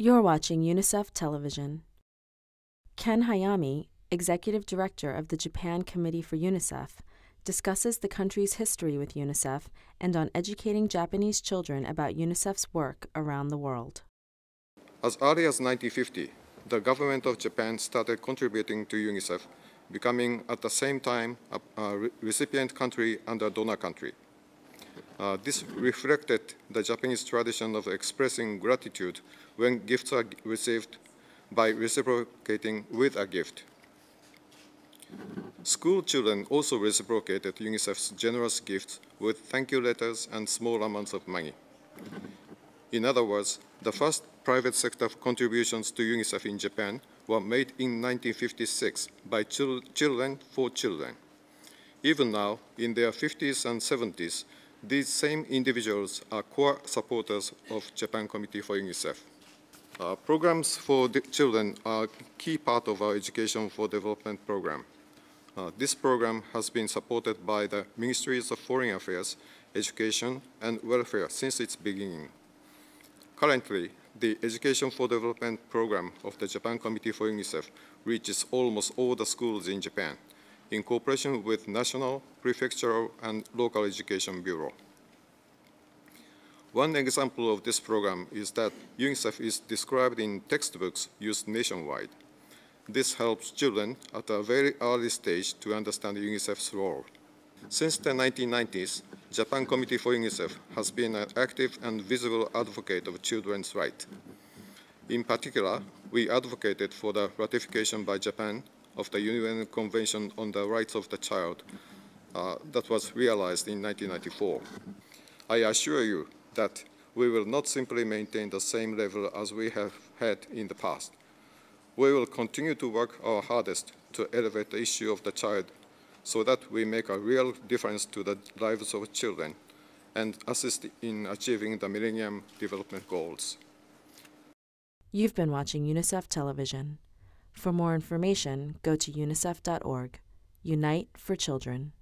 You're watching UNICEF Television. Ken Hayami, Executive Director of the Japan Committee for UNICEF, discusses the country's history with UNICEF and on educating Japanese children about UNICEF's work around the world. As early as 1950, the government of Japan started contributing to UNICEF, becoming at the same time a, a recipient country and a donor country. Uh, this reflected the Japanese tradition of expressing gratitude when gifts are received by reciprocating with a gift. School children also reciprocated UNICEF's generous gifts with thank you letters and small amounts of money. In other words, the first private sector contributions to UNICEF in Japan were made in 1956 by chil children for children. Even now, in their 50s and 70s, these same individuals are core supporters of Japan Committee for UNICEF. Uh, programs for children are a key part of our Education for Development program. Uh, this program has been supported by the Ministries of Foreign Affairs, Education, and Welfare since its beginning. Currently, the Education for Development program of the Japan Committee for UNICEF reaches almost all the schools in Japan, in cooperation with national, prefectural, and local education bureau. One example of this program is that UNICEF is described in textbooks used nationwide. This helps children at a very early stage to understand UNICEF's role. Since the 1990s, Japan Committee for UNICEF has been an active and visible advocate of children's rights. In particular, we advocated for the ratification by Japan of the UN Convention on the Rights of the Child uh, that was realized in 1994. I assure you that we will not simply maintain the same level as we have had in the past. We will continue to work our hardest to elevate the issue of the child so that we make a real difference to the lives of children and assist in achieving the Millennium Development Goals. You've been watching UNICEF Television. For more information, go to unicef.org. Unite for Children.